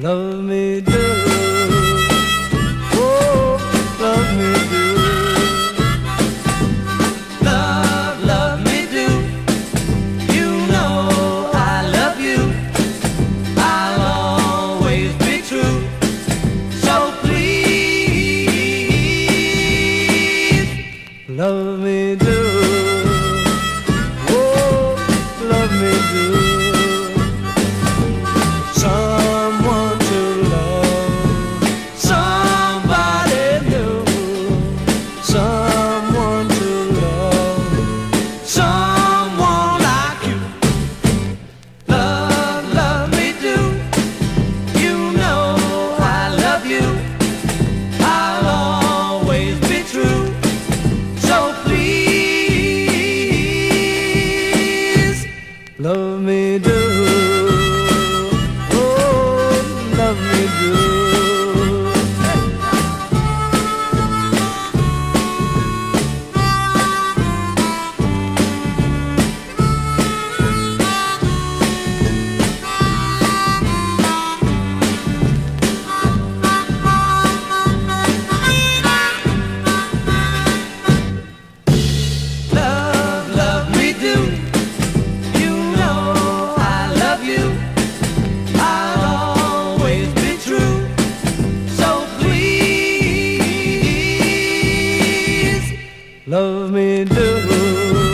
Love me do, oh, love me do. Love, love me do. You know I love you. I'll always be true. So please, love me do. Love me do, oh, love me do. Love me do.